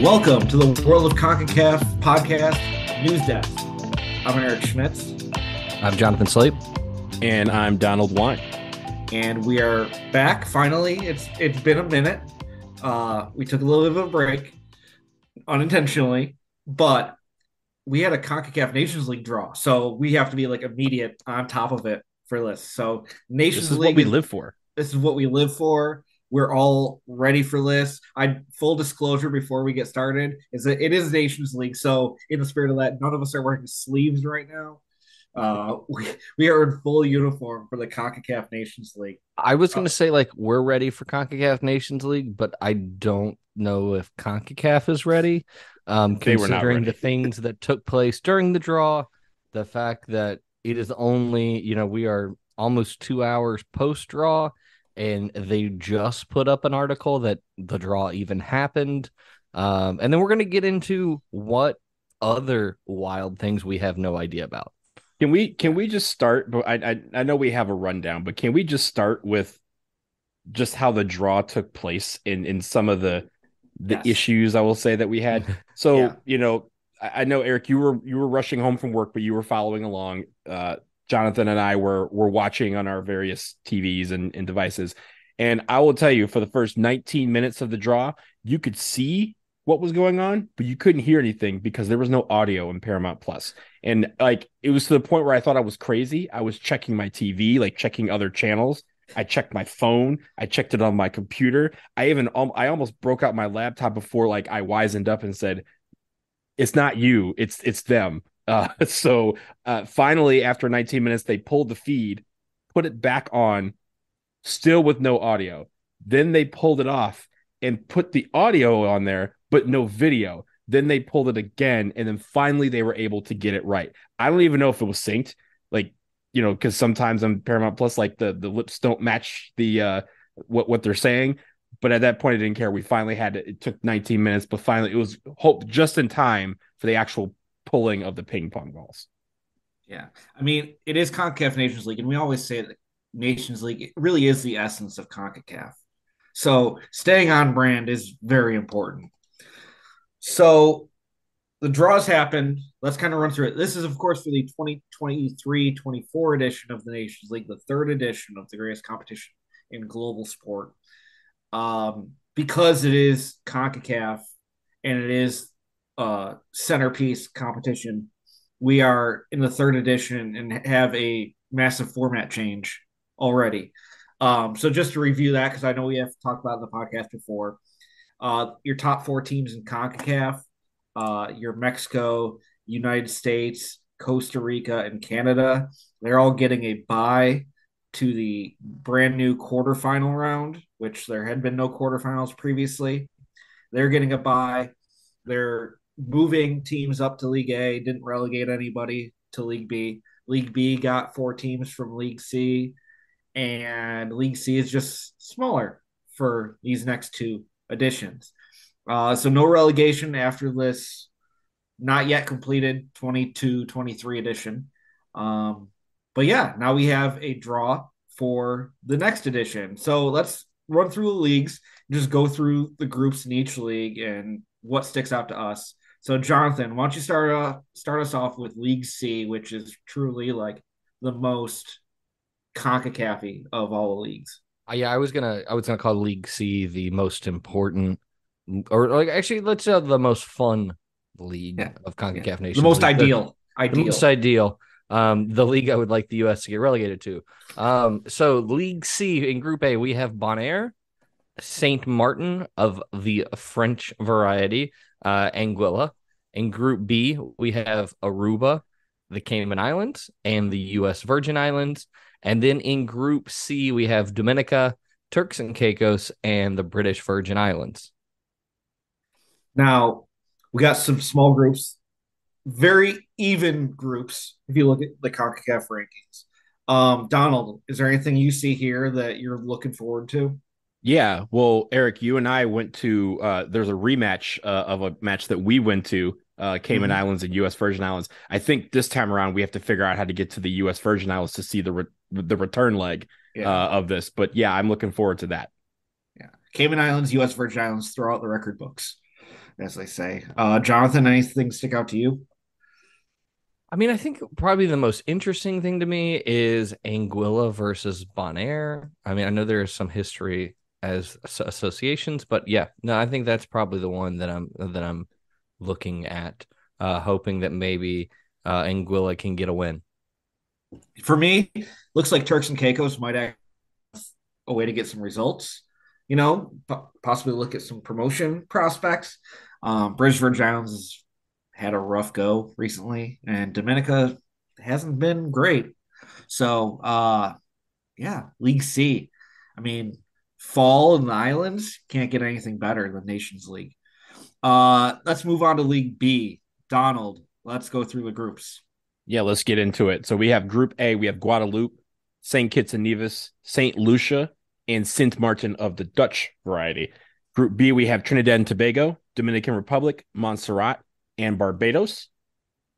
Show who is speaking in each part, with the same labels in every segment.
Speaker 1: Welcome to the World of CONCACAF podcast news desk. I'm Eric Schmitz,
Speaker 2: I'm Jonathan Slape.
Speaker 3: And I'm Donald Wine.
Speaker 1: and we are back finally. It's it's been a minute. Uh, we took a little bit of a break, unintentionally, but we had a CONCACAF Nations League draw, so we have to be like immediate on top of it for this. So Nations
Speaker 3: This is
Speaker 1: League
Speaker 3: what we live for.
Speaker 1: this is what we live for. We're all ready for this. I full disclosure before we get started is that it is Nations League. So in the spirit of that, none of us are wearing sleeves right now. Uh, we, we are in full uniform for the CONCACAF Nations League.
Speaker 2: I was going to say, like, we're ready for CONCACAF Nations League, but I don't know if CONCACAF is ready. Um,
Speaker 3: They were not
Speaker 2: considering
Speaker 3: ready.
Speaker 2: the things that took place during the draw, the fact that it is only, you know, we are almost two hours post draw, and they just put up an article that the draw even happened. Um, and then we're going to get into what other wild things we have no idea about.
Speaker 3: Can we can we just start? But I, I I know we have a rundown, but can we just start with just how the draw took place in in some of the the
Speaker 1: Yes.
Speaker 3: issues I will say that we had. So
Speaker 1: Yeah.
Speaker 3: you know, I, I know Eric, you were you were rushing home from work, but you were following along. Uh, Jonathan and I were were watching on our various TVs and, and devices, and I will tell you, for the first 19 minutes of the draw, you could see what was going on, but you couldn't hear anything because there was no audio in Paramount Plus. And like it was to the point where I thought I was crazy. I was checking my TV, like checking other channels. I checked my phone. I checked it on my computer. I even um, I almost broke out my laptop before like I wisened up and said, "It's not you. It's it's them." Uh, so uh, finally, after 19 minutes, they pulled the feed, put it back on, still with no audio. Then they pulled it off and put the audio on there, but no video. Then they pulled it again, and then finally they were able to get it right. I don't even know if it was synced, like you know, because sometimes on Paramount Plus, like the the lips don't match the uh what what they're saying. But at that point, I didn't care. We finally had it. It took 19 minutes, but finally it was hope just in time for the actual pulling of the ping pong balls.
Speaker 1: Yeah. I mean, it is CONCACAF Nations League, and we always say that Nations League it really is the essence of CONCACAF. So staying on brand is very important. So the draws happened. Let's kind of run through it. This is, of course, for the 2023 24 edition of the Nations League, the third edition of the greatest competition in global sport. Um, because it is CONCACAF and it is a centerpiece competition, we are in the third edition and have a massive format change already. Um, so just to review that, because I know we have talked about in the podcast before, uh, your top four teams in CONCACAF, uh, your Mexico, United States, Costa Rica, and Canada, they're all getting a bye to the brand new quarterfinal round, which there had been no quarterfinals previously. They're getting a bye. They're moving teams up to League A, didn't relegate anybody to League B. League B got four teams from League C, and League C is just smaller for these next two editions. Uh, so no relegation after this not yet completed 22 23 edition. Um, but yeah, now we have a draw for the next edition. So let's run through the leagues, just go through the groups in each league and what sticks out to us. So Jonathan, why don't you start uh, start us off with League C, which is truly like the most CONCACAF of all the leagues.
Speaker 2: Uh, yeah, I was gonna I was gonna call League C the most important, or like actually let's say the most fun league
Speaker 1: Yeah.
Speaker 2: of Concacaf
Speaker 1: Yeah.
Speaker 2: Nations.
Speaker 1: The most ideal.
Speaker 2: the
Speaker 1: ideal.
Speaker 2: most ideal. Um, the league I would like the U.S. to get relegated to. Um, so League C in Group A we have Bonaire, Saint Martin of the French variety, uh, Anguilla. In Group B we have Aruba, the Cayman Islands, and the U.S. Virgin Islands. And then in Group C we have Dominica, Turks and Caicos, and the British Virgin Islands.
Speaker 1: Now, we got some small groups, very even groups. If you look at the CONCACAF rankings, um, Donald, is there anything you see here that you're looking forward to?
Speaker 3: Yeah, well, Eric, you and I went to uh there's a rematch uh, of a match that we went to uh Cayman
Speaker 1: Mhm.
Speaker 3: Islands and US Virgin Islands. I think this time around we have to figure out how to get to the US Virgin Islands to see the re- the return leg uh of this. But yeah, I'm looking forward to that.
Speaker 1: yeah. Cayman Islands, U.S. Virgin Islands, throw out the record books. as they say. Uh, Jonathan, anything stick out to you?
Speaker 2: I mean, I think probably the most interesting thing to me is Anguilla versus Bonaire. I mean, I know there is some history as associations, but yeah, no, I think that's probably the one that I'm that I'm looking at, uh, hoping that maybe uh, Anguilla can get a win.
Speaker 1: For me, looks like Turks and Caicos might have a way to get some results. You know, possibly look at some promotion prospects. Um, Bridgeford Jones had a rough go recently, and Dominica hasn't been great. So, uh, yeah, League C. I mean, fall in the islands can't get anything better than Nations League. Uh, let's move on to League B. Donald, let's go through the groups.
Speaker 3: Yeah, let's get into it. So we have Group A. We have Guadeloupe, Saint Kitts and Nevis, Saint Lucia, and Sint Martin of the Dutch variety. Group B, we have Trinidad and Tobago, Dominican Republic, Montserrat, and Barbados.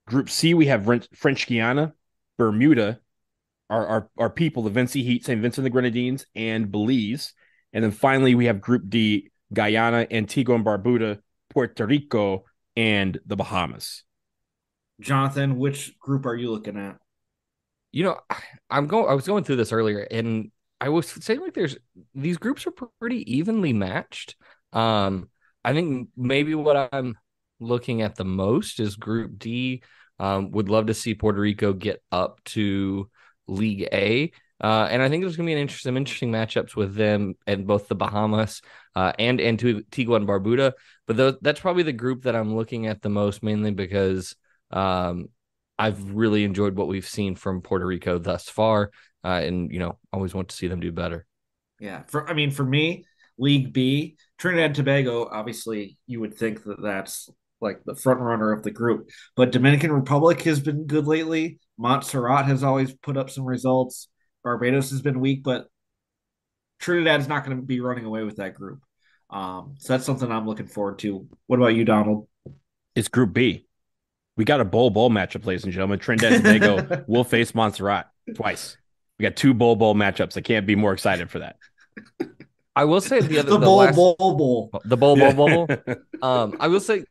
Speaker 3: Group C, we have French Guiana, Bermuda, our, our, our people, the Vincy Heat, St. Vincent the Grenadines, and Belize. And then finally, we have Group D, Guyana, Antigua and Barbuda, Puerto Rico, and the Bahamas.
Speaker 1: Jonathan, which group are you looking at?
Speaker 2: You know, I'm going. I was going through this earlier, and I was saying like there's these groups are pretty evenly matched. Um, I think maybe what I'm looking at the most is Group D. Um, would love to see Puerto Rico get up to League A. Uh, and I think there's going to be an some interesting matchups with them and both the Bahamas uh, and Antigua and Barbuda. But th- that's probably the group that I'm looking at the most, mainly because um, I've really enjoyed what we've seen from Puerto Rico thus far, uh, and you know, always want to see them do better.
Speaker 1: Yeah, for I mean, for me, League B, Trinidad and Tobago. Obviously, you would think that that's like the front runner of the group. But Dominican Republic has been good lately. Montserrat has always put up some results. Barbados has been weak, but Trinidad's not going to be running away with that group. Um, so that's something I'm looking forward to. What about you, Donald?
Speaker 3: It's Group B. We got a bowl bowl matchup, ladies and gentlemen. Trinidad and Tobago will face Montserrat twice. We got two bowl bowl matchups. I can't be more excited for that.
Speaker 2: I will say the other
Speaker 1: the,
Speaker 2: the
Speaker 1: bowl,
Speaker 2: last,
Speaker 1: bowl bowl
Speaker 2: the bowl bowl bowl. um, I will say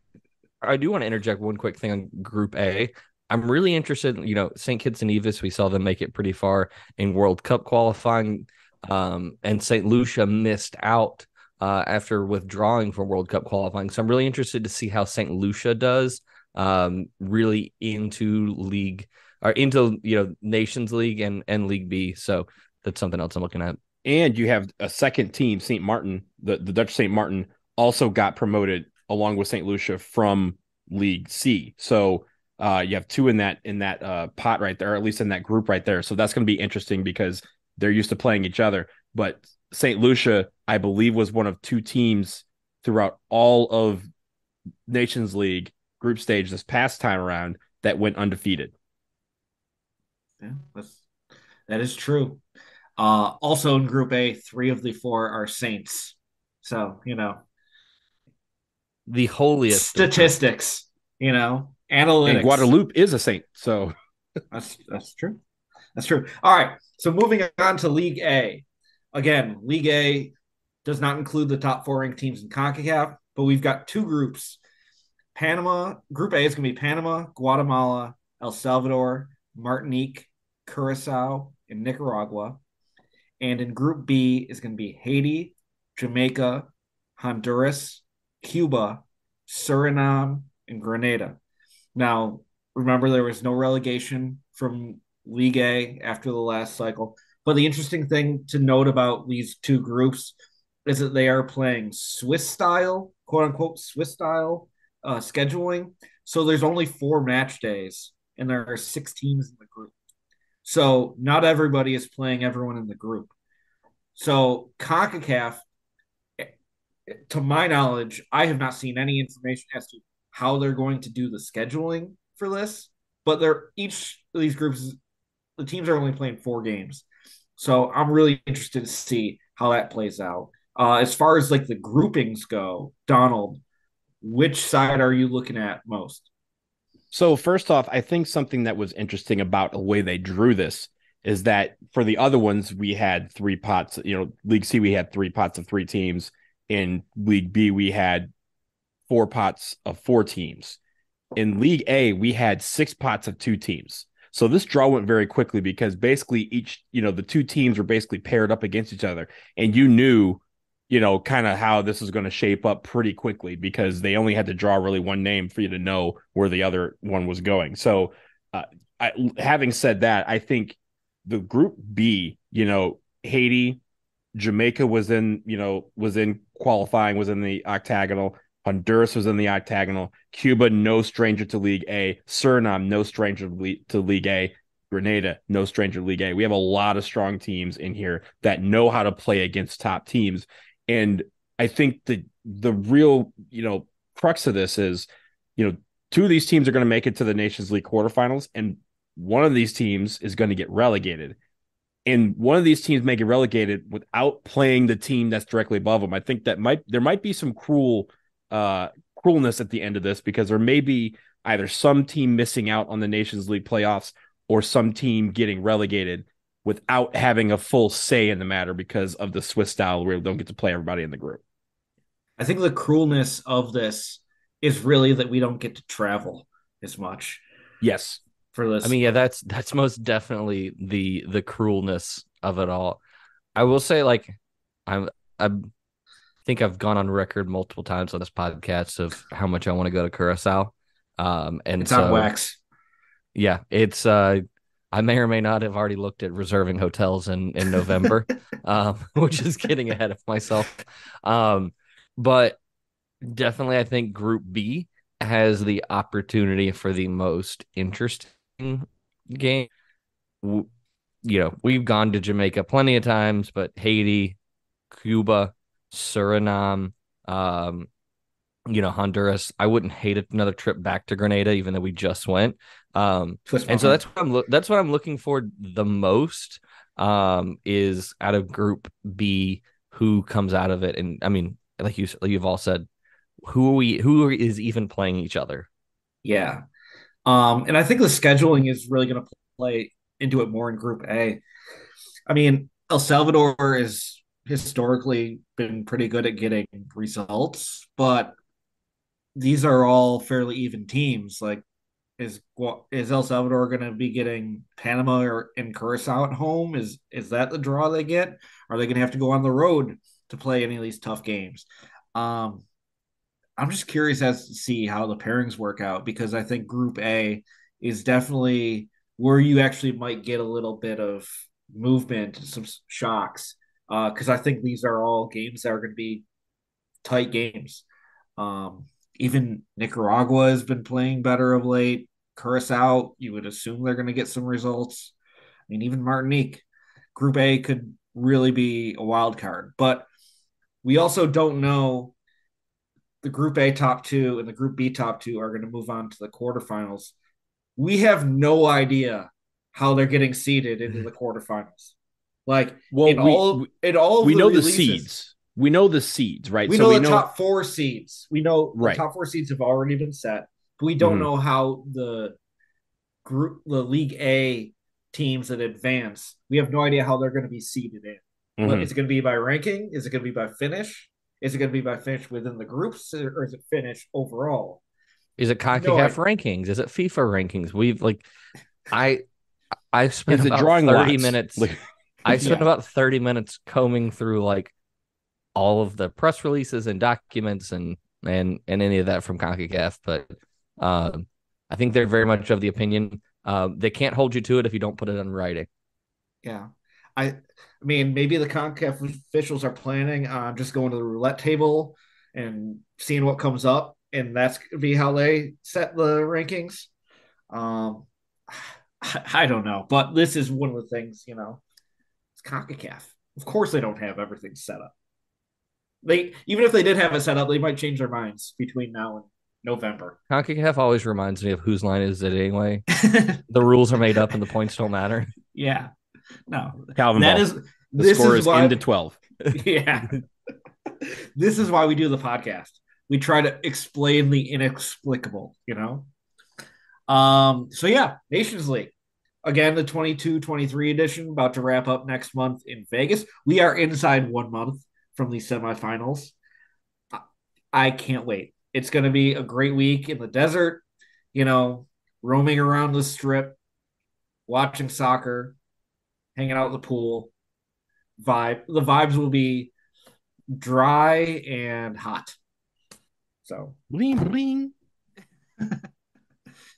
Speaker 2: I do want to interject one quick thing on Group A. I'm really interested. You know, St. Kitts and Nevis, we saw them make it pretty far in World Cup qualifying, um, and St. Lucia missed out uh, after withdrawing from World Cup qualifying. So I'm really interested to see how St. Lucia does. Um, really into league or into you know Nations League and and League B. So that's something else I'm looking at.
Speaker 3: And you have a second team, St. Martin, the, the Dutch St. Martin, also got promoted along with St. Lucia from League C. So uh, you have two in that in that uh, pot right there, or at least in that group right there. So that's going to be interesting because they're used to playing each other. But St. Lucia, I believe, was one of two teams throughout all of Nations League group stage this past time around that went undefeated.
Speaker 1: Yeah, that's that is true. Uh, also in Group A, three of the four are Saints. So you know,
Speaker 2: the holiest
Speaker 1: statistics, you know, analytics. And
Speaker 3: Guadeloupe is a saint, so
Speaker 1: that's that's true. That's true. All right, so moving on to League A. Again, League A does not include the top four ranked teams in CONCACAF, but we've got two groups. Panama, Group A is going to be Panama, Guatemala, El Salvador, Martinique, Curacao, and Nicaragua. And in Group B is going to be Haiti, Jamaica, Honduras, Cuba, Suriname, and Grenada. Now, remember, there was no relegation from League A after the last cycle. But the interesting thing to note about these two groups is that they are playing Swiss style, quote unquote, Swiss style uh, scheduling. So there's only four match days, and there are six teams in the group. So not everybody is playing everyone in the group. So CONCACAF to my knowledge, I have not seen any information as to how they're going to do the scheduling for this. But they're each of these groups, the teams are only playing four games, so I'm really interested to see how that plays out. Uh, as far as like the groupings go, Donald, which side are you looking at most?
Speaker 3: So first off, I think something that was interesting about the way they drew this is that for the other ones we had three pots. You know, League C we had three pots of three teams in League B, we had four pots of four teams. In League A, we had six pots of two teams. So this draw went very quickly because basically each, you know, the two teams were basically paired up against each other. And you knew, you know, kind of how this was going to shape up pretty quickly because they only had to draw really one name for you to know where the other one was going. So, uh, I, having said that, I think the group B, you know, Haiti, Jamaica was in, you know, was in qualifying, was in the octagonal. Honduras was in the octagonal. Cuba, no stranger to League A. Suriname, no stranger to League A. Grenada, no stranger to League A. We have a lot of strong teams in here that know how to play against top teams. And I think the the real, you know, crux of this is, you know, two of these teams are going to make it to the Nations League quarterfinals, and one of these teams is going to get relegated and one of these teams may get relegated without playing the team that's directly above them. I think that might there might be some cruel uh cruelness at the end of this because there may be either some team missing out on the Nations League playoffs or some team getting relegated without having a full say in the matter because of the Swiss style where they don't get to play everybody in the group.
Speaker 1: I think the cruelness of this is really that we don't get to travel as much.
Speaker 3: Yes
Speaker 1: for this.
Speaker 2: I mean, yeah, that's that's most definitely the the cruelness of it all. I will say, like, I'm I think I've gone on record multiple times on this podcast of how much I want to go to Curacao. Um, and
Speaker 1: it's
Speaker 2: so,
Speaker 1: on wax.
Speaker 2: Yeah, it's uh, I may or may not have already looked at reserving hotels in in November, um, which is getting ahead of myself. Um, but definitely, I think Group B has the opportunity for the most interesting game. You know, we've gone to Jamaica plenty of times, but Haiti, Cuba, Suriname, um, you know, Honduras. I wouldn't hate another trip back to Grenada, even though we just went. Um, and so that's what I'm lo- that's what I'm looking for the most. Um, is out of Group B, who comes out of it, and I mean, like you like you've all said, who are we? Who is even playing each other?
Speaker 1: Yeah, um, and I think the scheduling is really going to play into it more in Group A. I mean, El Salvador has historically been pretty good at getting results, but these are all fairly even teams. Like, is is El Salvador going to be getting Panama or in Curacao at home? Is is that the draw they get? Are they going to have to go on the road to play any of these tough games? Um, I'm just curious as to see how the pairings work out because I think Group A is definitely where you actually might get a little bit of movement, some shocks, because uh, I think these are all games that are going to be tight games. Um, even Nicaragua has been playing better of late. Curacao, you would assume they're going to get some results. I mean, even Martinique, Group A could really be a wild card, but we also don't know the Group A top two and the Group B top two are going to move on to the quarterfinals. We have no idea how they're getting seeded into the quarterfinals. Like, well, in we, all, in all,
Speaker 3: we know releases, the seeds. We know the seeds, right?
Speaker 1: We so know we the know... top four seeds. We know right. the top four seeds have already been set, but we don't mm-hmm. know how the group, the League A teams that advance. We have no idea how they're going to be seeded in. Mm-hmm. Is it going to be by ranking? Is it going to be by finish? Is it going to be by finish within the groups or is it finish overall?
Speaker 2: Is it CONCACAF no, I... rankings? Is it FIFA rankings? We've like, I, I spent about drawing 30 lots. minutes. I spent yeah. about 30 minutes combing through like all of the press releases and documents and, and, and any of that from CONCACAF. But, um, I think they're very much of the opinion, uh, they can't hold you to it if you don't put it in writing.
Speaker 1: Yeah. I, I mean, maybe the CONCACAF officials are planning on just going to the roulette table and seeing what comes up, and that's be how they set the rankings. Um, I, don't know, but this is one of the things, you know, it's CONCACAF. Of course, they don't have everything set up. They even if they did have it set up, they might change their minds between now and November.
Speaker 2: CONCACAF always reminds me of whose line is it anyway. the rules are made up and the points don't matter.
Speaker 1: Yeah, no,
Speaker 3: Calvin. That Ball. is the this score is, is why, into twelve.
Speaker 1: Yeah, this is why we do the podcast. We try to explain the inexplicable. You know. Um. So yeah, Nations League. Again, the 22-23 edition about to wrap up next month in Vegas. We are inside one month from the semifinals. I can't wait. it's going to be a great week in the desert, you know, roaming around the strip, watching soccer, hanging out in the pool. Vibe. The vibes will be dry and hot. So,
Speaker 3: bling bling.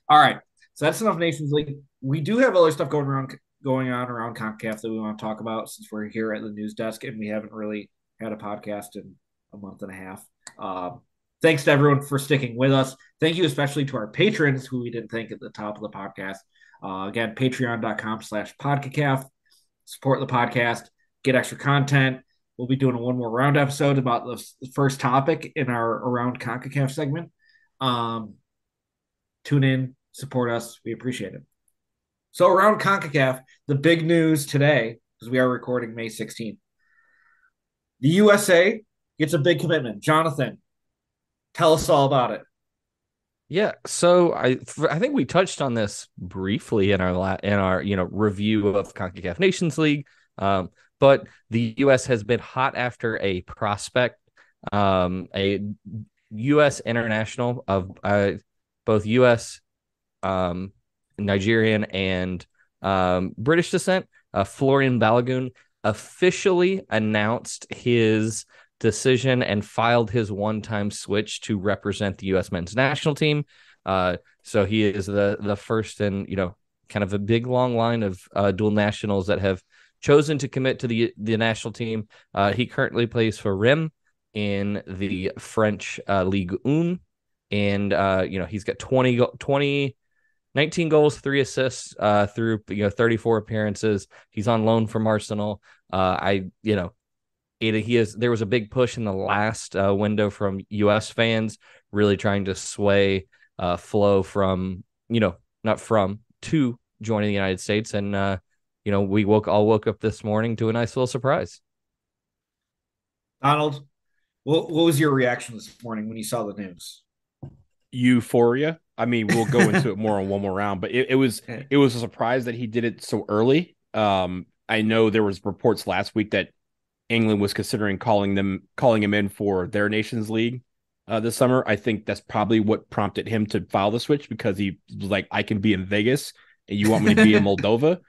Speaker 1: all right. So that's enough Nations League. We do have other stuff going around going on around CONCACAF that we want to talk about since we're here at the news desk and we haven't really had a podcast in a month and a half. Um, thanks to everyone for sticking with us. Thank you especially to our patrons who we didn't thank at the top of the podcast. Uh, again, patreon.com slash podcacaf. Support the podcast, get extra content. We'll be doing a one more round episode about the first topic in our around CONCACAF segment. Um, tune in, support us. We appreciate it. So around CONCACAF, the big news today, because we are recording May 16th, the USA gets a big commitment. Jonathan, tell us all about it.
Speaker 2: Yeah, so I I think we touched on this briefly in our in our you know review of CONCACAF Nations League, um, but the U.S. has been hot after a prospect, um, a U.S. international of uh, both U.S. Um, Nigerian and um, British descent, uh, Folarin Balogun officially announced his decision and filed his one-time switch to represent the U.S. men's national team. Uh, so he is the the first and you know kind of a big long line of uh, dual nationals that have chosen to commit to the the national team. Uh, he currently plays for Reims in the French uh, Ligue 1 and uh, you know he's got 20, 20 19 goals, three assists uh, through you know 34 appearances. He's on loan from Arsenal. Uh, I you know it, he is there was a big push in the last uh, window from U.S. fans really trying to sway uh, flow from you know not from to joining the United States, and uh, you know we woke all woke up this morning to a nice little surprise.
Speaker 1: Donald, what, what was your reaction this morning when you saw the news?
Speaker 3: Euphoria. I mean, we'll go into it more on one more round, but it, it was it was a surprise that he did it so early. Um, I know there was reports last week that England was considering calling them calling him in for their Nations League uh, this summer. I think that's probably what prompted him to file the switch because he was like, "I can be in Vegas, and you want me to be in Moldova."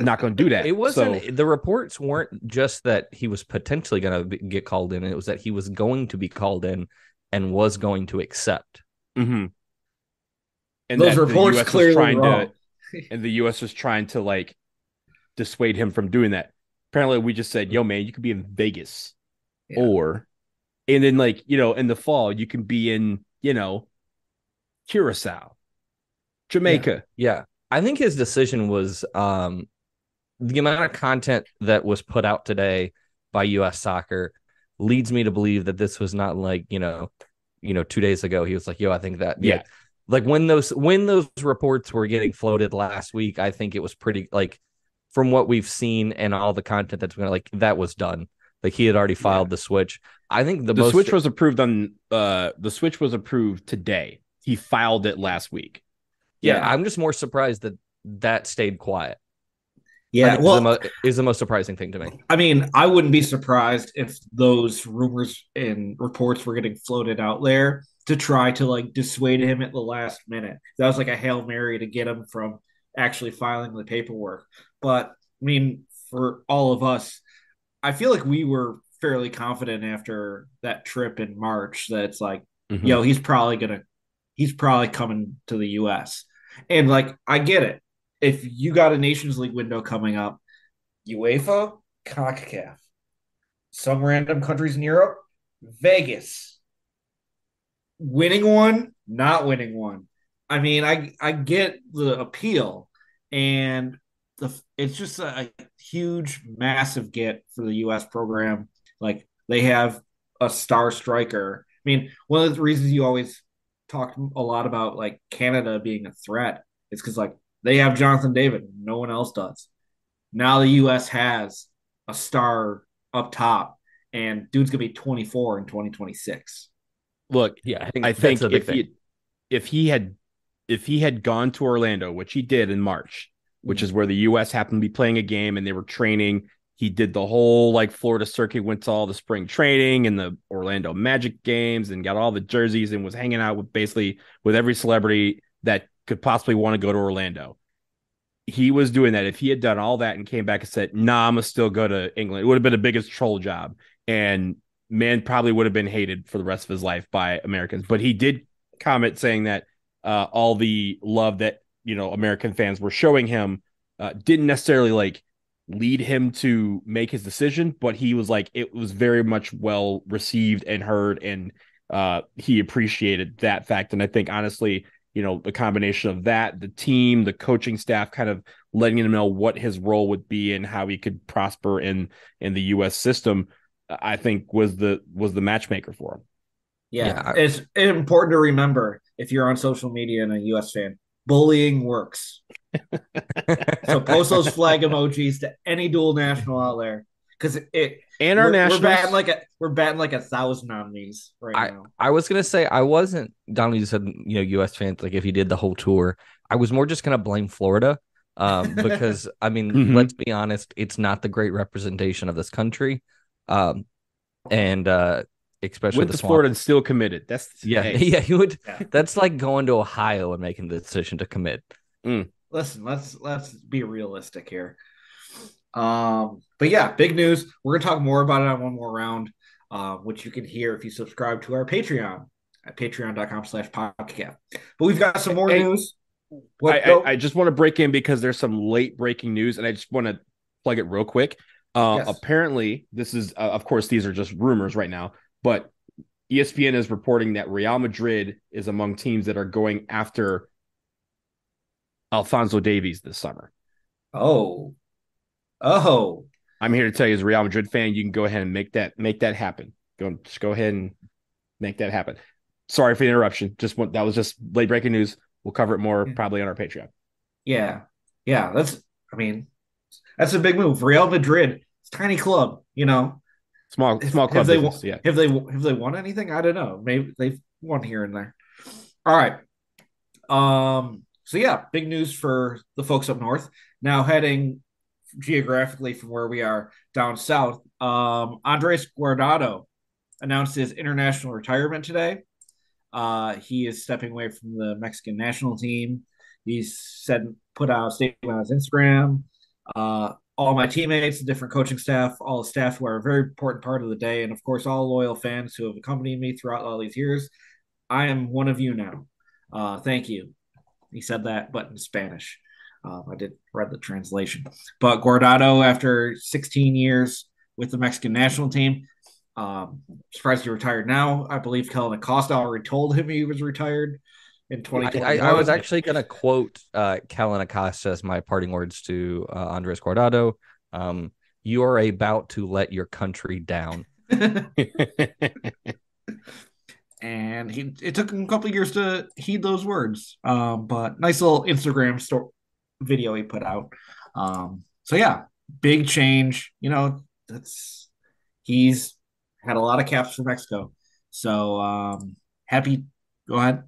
Speaker 3: Not going to do that.
Speaker 2: It wasn't. So, the reports weren't just that he was potentially going to get called in; it was that he was going to be called in and was going to accept.
Speaker 3: Mm-hmm
Speaker 1: and those reports clearly
Speaker 3: trying
Speaker 1: wrong.
Speaker 3: to, and the U.S. was trying to like dissuade him from doing that. Apparently, we just said, "Yo, man, you could be in Vegas, yeah. or," and then like you know, in the fall, you can be in you know, Curacao, Jamaica.
Speaker 2: Yeah. yeah. I think his decision was um the amount of content that was put out today by U.S. Soccer leads me to believe that this was not like you know, you know, two days ago he was like, "Yo, I think that
Speaker 3: yeah."
Speaker 2: like when those when those reports were getting floated last week, I think it was pretty like from what we've seen and all the content that's been like that was done. Like he had already filed yeah. the switch. I think the,
Speaker 3: the
Speaker 2: most...
Speaker 3: switch was approved on uh the switch was approved today. He filed it last week.
Speaker 2: Yeah, yeah. I'm just more surprised that that stayed quiet.
Speaker 1: Yeah, well,
Speaker 2: is the, mo- is the most surprising thing to me.
Speaker 1: I mean, I wouldn't be surprised if those rumors and reports were getting floated out there to try to like dissuade him at the last minute. That was like a hail mary to get him from actually filing the paperwork. But I mean, for all of us, I feel like we were fairly confident after that trip in March that it's like, mm-hmm. yo, he's probably gonna, he's probably coming to the U.S. And like, I get it. If you got a Nations League window coming up, UEFA, CONCACAF, some random countries in Europe, Vegas, winning one, not winning one. I mean, I I get the appeal, and the it's just a, a huge, massive get for the U.S. program. Like they have a star striker. I mean, one of the reasons you always talk a lot about like Canada being a threat is because like they have Jonathan David, no one else does. Now the U.S. has a star up top, and dude's gonna be 24 in 2026.
Speaker 3: Look, yeah, I think, I think if he if he had if he had gone to Orlando, which he did in March, which mm-hmm. is where the U.S. happened to be playing a game and they were training, He did the whole like Florida circuit, went to all the spring training and the Orlando Magic games and got all the jerseys and was hanging out with basically with every celebrity that could possibly want to go to Orlando. He was doing that. If he had done all that and came back and said, nah, I'm gonna still go to England, it would have been the biggest troll job. And man probably would have been hated for the rest of his life by Americans. But he did comment saying that uh, all the love that you know American fans were showing him uh, didn't necessarily like lead him to make his decision, but he was like it was very much well received and heard, and uh, he appreciated that fact. And I think honestly, you know, the combination of that, the team, the coaching staff, kind of letting him know what his role would be and how he could prosper in in the U.S. system, I think was the was the matchmaker for him.
Speaker 1: Yeah, yeah. it's important to remember if you're on social media and a U.S. fan, bullying works. so post those flag emojis to any dual national out there because it
Speaker 3: and our
Speaker 1: we're,
Speaker 3: national
Speaker 1: we're batting like a we're batting like a thousand on these right
Speaker 2: I,
Speaker 1: now.
Speaker 2: I was gonna say I wasn't Donnie said you know U.S. fans like if he did the whole tour, I was more just gonna blame Florida um, because I mean mm-hmm. let's be honest, it's not the great representation of this country, um, and uh, especially
Speaker 3: with the, the Florida still committed. That's
Speaker 2: yeah, hey. yeah. You would. Yeah. That's like going to Ohio and making the decision to commit.
Speaker 1: Mm. Listen, let's let's be realistic here. Um, but yeah, big news. We're gonna talk more about it on one more round, uh, which you can hear if you subscribe to our Patreon at patreon.com slash podcacaf. But we've got some more hey, news.
Speaker 3: What, I, I, I, just want to break in because there's some late breaking news, and I just want to plug it real quick. Uh, yes. Apparently, this is, uh, of course, these are just rumors right now, but ESPN is reporting that Real Madrid is among teams that are going after Alphonso Davies this summer.
Speaker 1: Oh, oh!
Speaker 3: I'm here to tell you, as a Real Madrid fan, you can go ahead and make that make that happen. Go just go ahead and make that happen. Sorry for the interruption. Just want that was just late breaking news. We'll cover it more probably on our Patreon.
Speaker 1: Yeah, yeah. That's I mean, that's a big move. Real Madrid, it's tiny club. You know,
Speaker 3: Small small club.
Speaker 1: Have they,
Speaker 3: business, yeah.
Speaker 1: Have they have they won anything? I don't know. Maybe they've won here and there. All right. Um. So yeah, big news for the folks up north. Now heading geographically from where we are down south. Um. Andres Guardado announced his international retirement today. Uh, he is stepping away from the Mexican national team. He said put out a statement on his Instagram. Uh, all my teammates, the different coaching staff, all the staff who are a very important part of the day, and of course, all loyal fans who have accompanied me throughout all these years. I am one of you now. Uh, thank you. He said that, but in Spanish. Uh, I did read the translation. But Guardado, after 16 years with the Mexican national team, um, surprised he retired now. I believe Kellyn Acosta already told him he was retired in 2020.
Speaker 2: I, I, was actually going to quote uh, Kellyn Acosta as my parting words to uh, Andres Guardado. Um, you are about to let your country down.
Speaker 1: and he it took him a couple years to heed those words. Um, but nice little Instagram story video he put out. Um, so yeah, big change. You know, that's he's had a lot of caps for Mexico. So um, happy. Go ahead.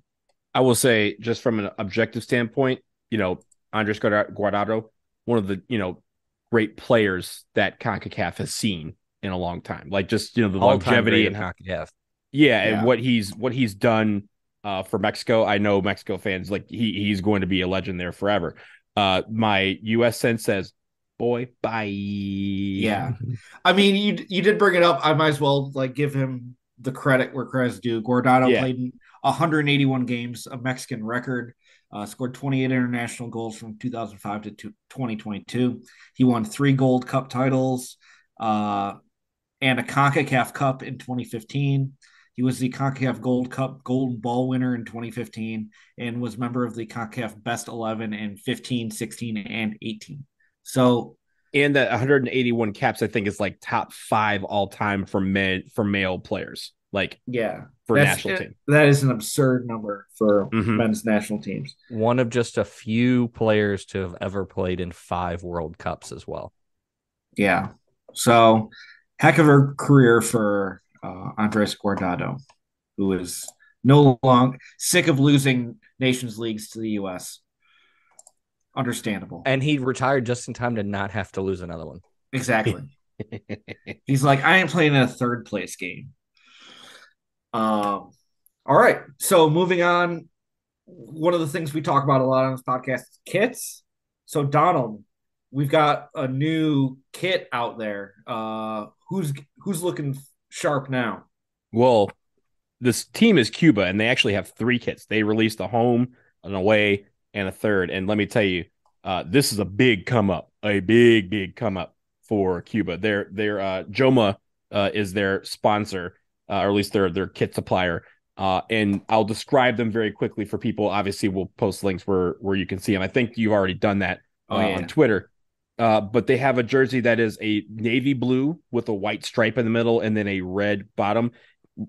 Speaker 3: I will say, just from an objective standpoint, you know, Andres Guardado, one of the you know great players that Concacaf has seen in a long time. Like just you know the All longevity and
Speaker 2: Concacaf. Yeah,
Speaker 3: yeah, and what he's what he's done uh, for Mexico. I know Mexico fans like he he's going to be a legend there forever. Uh, my U.S. sense says, "Boy, bye."
Speaker 1: Yeah, I mean, you you did bring it up. I might as well like give him the credit where credit's due. Guardado yeah. played 181 games, a Mexican record. Uh, scored 28 international goals from 2005 to 2022. He won three Gold Cup titles uh, and a CONCACAF Cup in 2015. He was the CONCACAF Gold Cup Golden Ball winner in 2015 and was member of the CONCACAF Best 11 in 15, 16, and 18. So,
Speaker 3: and that 181 caps, I think, is like top five all time for men for male players. Like,
Speaker 1: yeah,
Speaker 3: for national team.
Speaker 1: That is an absurd number for mm-hmm. men's national teams.
Speaker 2: One of just a few players to have ever played in five World Cups as well.
Speaker 1: Yeah. So, heck of a career for uh, Andres Guardado, who is no long sick of losing nations leagues to the U.S. Understandable.
Speaker 2: And he retired just in time to not have to lose another one.
Speaker 1: Exactly. He's like, I ain't playing in a third place game. Um, all right. So moving on, one of the things we talk about a lot on this podcast is kits. So Donald, we've got a new kit out there. Uh, who's who's looking sharp now?
Speaker 3: Well, this team is Cuba, and they actually have three kits. They released a home, an away, and a third. And let me tell you, uh, this is a big come up, a big, big come up for Cuba. Their their uh, Joma uh, is their sponsor, uh, or at least their their kit supplier. Uh, and I'll describe them very quickly for people. Obviously, we'll post links where where you can see them. I think you've already done that uh, oh, yeah. on Twitter. Uh, but they have a jersey that is a navy blue with a white stripe in the middle and then a red bottom.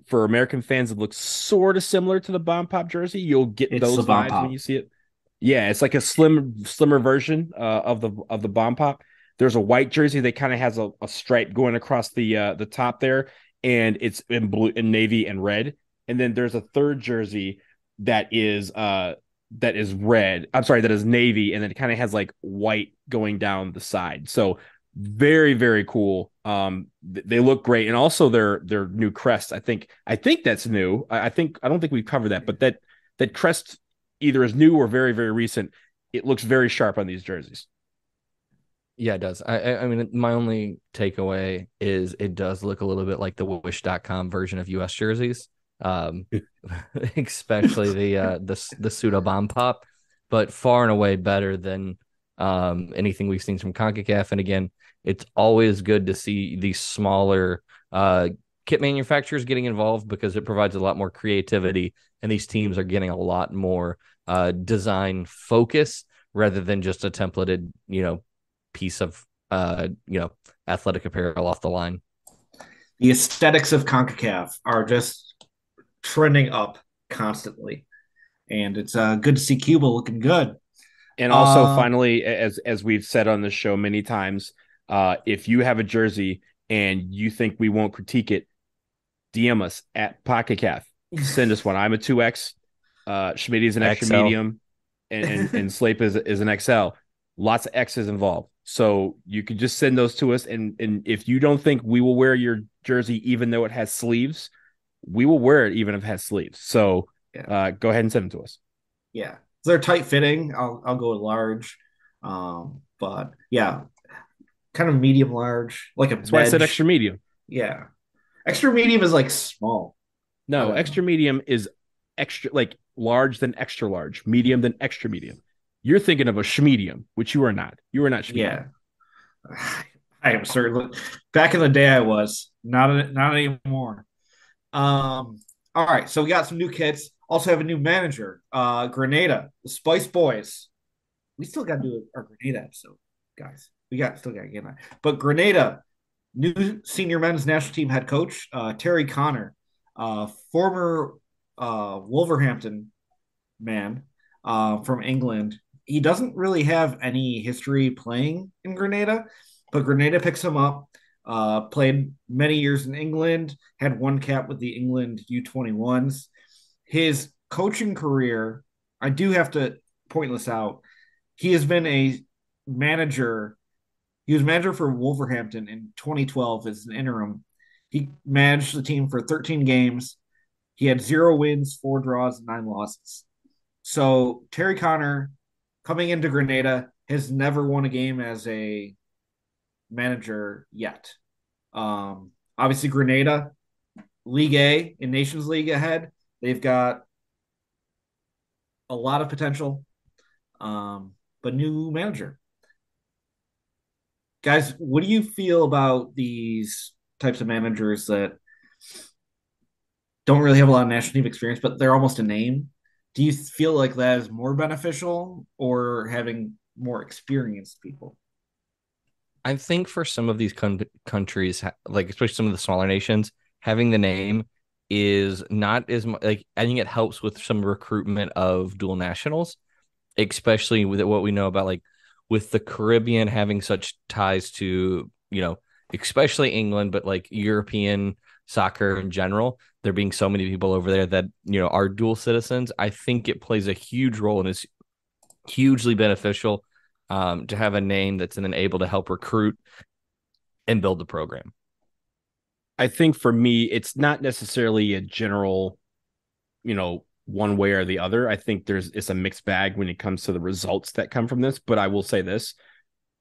Speaker 3: For American fans, it looks sort of similar to the Bomb Pop jersey. You'll get it's those vibes when you see it. Yeah, it's like a slim, slimmer version uh, of the of the Bomb Pop. There's a white jersey that kind of has a, a, stripe going across the uh, the top there, and it's in blue, in navy and red. And then there's a third jersey that is uh that is red. I'm sorry, that is navy, and then it kind of has like white going down the side. So very very cool. Um, th- they look great, and also their their new crest. I think I think that's new. I, I think I don't think we've covered that, but that that crest either is new or very very recent. It looks very sharp on these jerseys.
Speaker 2: Yeah, it does. I I mean, my only takeaway is it does look a little bit like the Wish.com version of US jerseys um, especially the uh, the the pseudo bomb pop, but far and away better than um, anything we've seen from Concacaf. And again, it's always good to see these smaller uh, kit manufacturers getting involved because it provides a lot more creativity, and these teams are getting a lot more uh, design focus rather than just a templated, you know, piece of uh, you know athletic apparel off the line.
Speaker 1: The aesthetics of CONCACAF are just trending up constantly, and it's uh, good to see Cuba looking good.
Speaker 3: And also, uh, finally, as as we've said on the show many times, uh, if you have a jersey and you think we won't critique it, DM us at Podcacaf. Send us one. I'm a two X. Uh, Schmitz is an extra XL. medium, and and, and Slape is is an XL. Lots of X's involved. So you can just send those to us, and and if you don't think we will wear your jersey, even though it has sleeves, we will wear it even if it has sleeves. So yeah. uh, go ahead and send them to us.
Speaker 1: Yeah, they're tight fitting. I'll I'll go large, um, but yeah, kind of medium large, like a.
Speaker 3: That's why I said extra medium.
Speaker 1: Yeah, extra medium is like small.
Speaker 3: No, extra know. medium is extra like large than extra large, medium than extra medium. You're thinking of a schmedium, which you are not. You are not
Speaker 1: schmedium. Yeah. I am certainly back in the day I was not not anymore. Um, all right, so we got some new kits. Also have a new manager, uh, Grenada, the Spice Boys. We still got to do our Grenada episode, guys. We got still got to get that. But Grenada, new senior men's national team head coach, uh, Terry Connor, uh, former uh, Wolverhampton man uh, from England. He doesn't really have any history playing in Grenada, but Grenada picks him up uh, played many years in England, had one cap with the England U21s. His coaching career, I do have to point this out. He has been a manager. He was manager for Wolverhampton in 2012 as an interim. He managed the team for 13 games. He had zero wins, four draws, and nine losses. So Terry Connor, coming into Grenada, has never won a game as a manager yet. Um, obviously, Grenada, League A in Nations League ahead. They've got a lot of potential, um, but new manager. Guys, what do you feel about these types of managers that don't really have a lot of national team experience, but they're almost a name? Do you feel like that is more beneficial or having more experienced people?
Speaker 2: I think for some of these con- countries, like especially some of the smaller nations, having the name is not as much like I think it helps with some recruitment of dual nationals, especially with what we know about like with the Caribbean having such ties to, you know, especially England, but like European soccer in general, there being so many people over there that, you know, are dual citizens. I think it plays a huge role and is hugely beneficial um, to have a name that's then able to help recruit and build the program.
Speaker 3: I think for me, it's not necessarily a general, you know, one way or the other. I think there's it's a mixed bag when it comes to the results that come from this. But I will say this: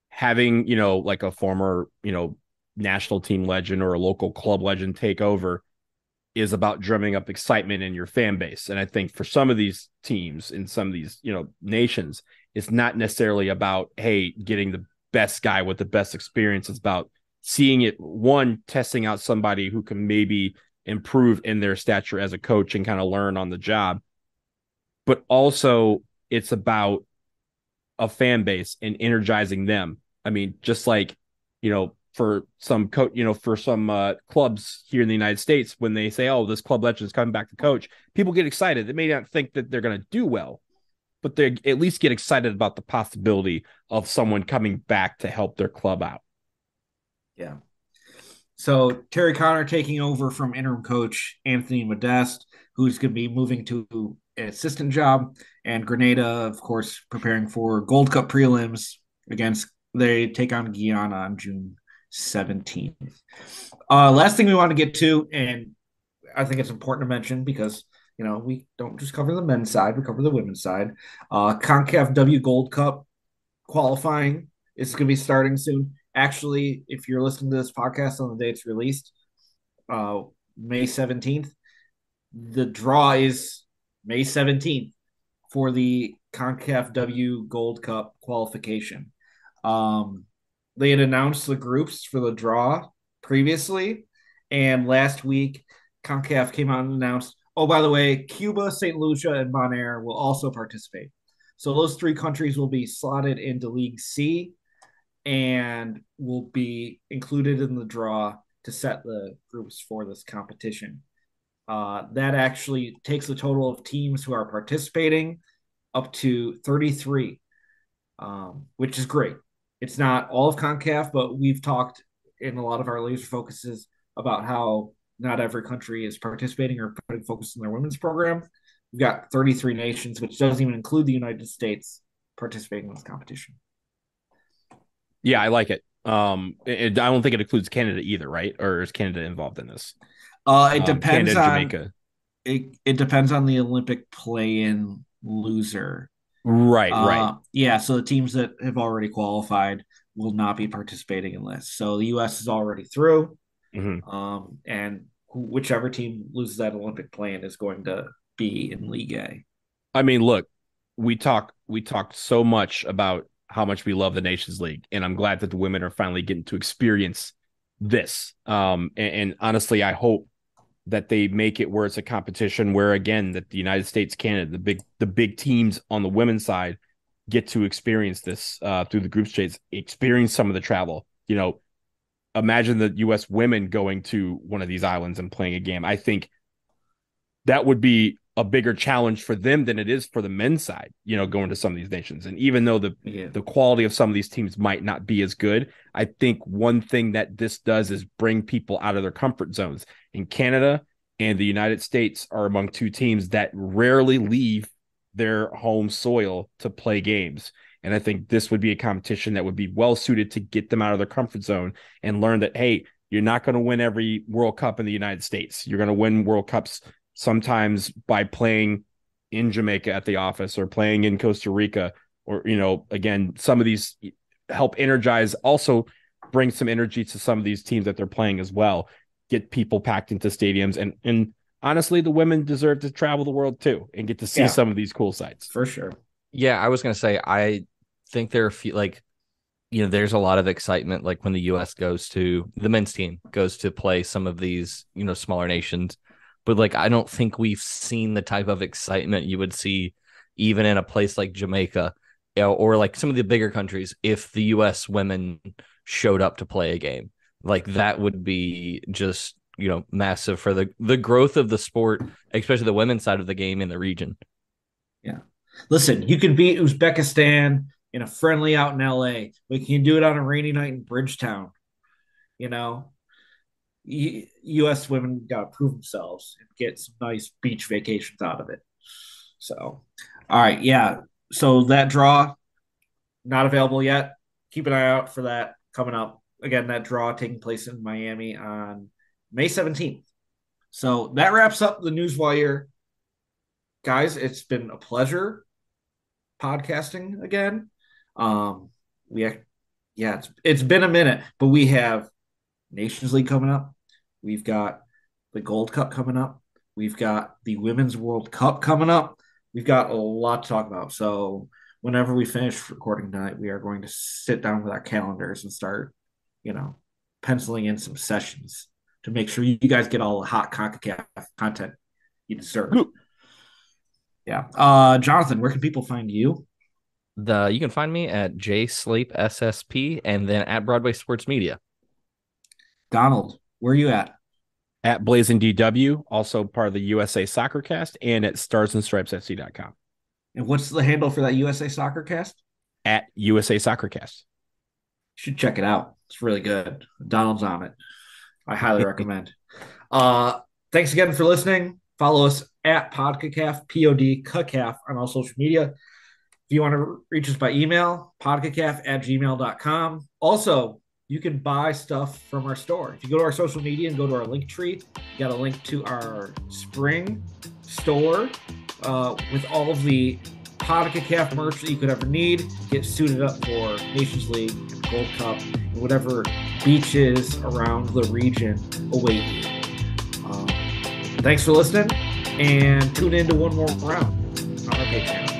Speaker 3: having you know like a former you know national team legend or a local club legend take over is about drumming up excitement in your fan base. And I think for some of these teams in some of these you know nations, it's not necessarily about hey getting the best guy with the best experience. It's about seeing it one testing out somebody who can maybe improve in their stature as a coach and kind of learn on the job. But also it's about a fan base and energizing them. I mean just like you know for some coach you know for some uh, clubs here in the united states when they say oh this club legend is coming back to coach people get excited. They may not think that they're going to do well but they at least get excited about the possibility of someone coming back to help their club out
Speaker 1: yeah. So Terry Connor taking over from interim coach Anthony Modeste, who's going to be moving to an assistant job, and Grenada, of course, preparing for Gold Cup prelims against they take on Guyana on June 17th. Uh, last thing we want to get to, and I think it's important to mention because you know we don't just cover the men's side, we cover the women's side. Uh, Concacaf W Gold Cup qualifying is going to be starting soon actually, if you're listening to this podcast on the day it's released, uh, May 17th, the draw is May 17th for the CONCACAF W Gold Cup qualification. Um, they had announced the groups for the draw previously, and last week, CONCACAF came out and announced, oh, by the way, Cuba, St. Lucia, and Bonaire will also participate. So those three countries will be slotted into League C and will be included in the draw to set the groups for this competition. Uh, that actually takes the total of teams who are participating up to 33, um, which is great. It's not all of CONCACAF, but we've talked in a lot of our laser focuses about how not every country is participating or putting focus on their women's program. We've got 33 nations, which doesn't even include the United States participating in this competition.
Speaker 3: Yeah, I like it. Um, it, I don't think it includes Canada either, right? Or is Canada involved in this?
Speaker 1: Uh, it um, depends on Jamaica. It it depends on the Olympic play-in loser.
Speaker 3: Right, uh, right.
Speaker 1: Yeah, so the teams that have already qualified will not be participating in this. So the U.S. is already through, mm-hmm. um, and whichever team loses that Olympic play-in is going to be in League A.
Speaker 3: I mean, look, we talk we talked so much about how much we love the Nations League, and I'm glad that the women are finally getting to experience this. Um, and, and honestly, I hope that they make it where it's a competition where again that the United States, Canada, the big the big teams on the women's side get to experience this uh, through the group stages, experience some of the travel. You know, imagine the U.S. women going to one of these islands and playing a game. I think that would be a bigger challenge for them than it is for the men's side, you know, going to some of these nations. And even though the yeah. the quality of some of these teams might not be as good, I think one thing that this does is bring people out of their comfort zones. In Canada and the United States are among two teams that rarely leave their home soil to play games. And I think this would be a competition that would be well suited to get them out of their comfort zone and learn that, hey, you're not going to win every World Cup in the United States. You're going to win World Cups sometimes by playing in Jamaica at the office or playing in Costa Rica or you know again some of these help energize also bring some energy to some of these teams that they're playing as well get people packed into stadiums and and honestly the women deserve to travel the world too and get to see yeah. some of these cool sites
Speaker 1: for sure
Speaker 2: yeah i was going to say i think there are a few like you know there's a lot of excitement like when the us goes to the men's team goes to play some of these you know smaller nations but like I don't think we've seen the type of excitement you would see even in a place like Jamaica you know, or like some of the bigger countries if the US women showed up to play a game. Like that would be just, you know, massive for the the growth of the sport, especially the women's side of the game in the region.
Speaker 1: Yeah. Listen, you can beat Uzbekistan in a friendly out in LA, We can do it on a rainy night in Bridgetown? You know, U.S. women got to prove themselves and get some nice beach vacations out of it. So, all right, yeah. So that draw not available yet. Keep an eye out for that coming up again, that draw taking place in Miami on May 17th. So that wraps up the Newswire. Guys, it's been a pleasure podcasting again. Um, we yeah, it's it's been a minute, but we have Nations League coming up. We've got the Gold Cup coming up. We've got the Women's World Cup coming up. We've got a lot to talk about. So whenever we finish recording tonight, we are going to sit down with our calendars and start, you know, penciling in some sessions to make sure you guys get all the hot CONCACAF content you deserve. Yeah. Uh, Jonathan, where can people find you?
Speaker 2: The you can find me at J Sleep SSP and then at Broadway Sports Media.
Speaker 1: Donald, where are you at?
Speaker 3: At Blazing DW, also part of the USA Soccer Cast, and at Stars and Stripes FC.com.
Speaker 1: And what's the handle for that USA Soccer Cast?
Speaker 3: At USA Soccer Cast.
Speaker 1: You should check it out. It's really good. Donald's on it. I highly recommend. Uh, thanks again for listening. Follow us at PodCACAF, P O D CACAF on all social media. If you want to reach us by email, podcacaf at gmail.com. Also, you can buy stuff from our store. If you go to our social media and go to our link tree, you got a link to our spring store uh, with all of the PodCACAF merch that you could ever need. Get suited up for Nations League and Gold Cup and whatever beaches around the region await you. Um, thanks for listening and tune in to one more round on our Patreon.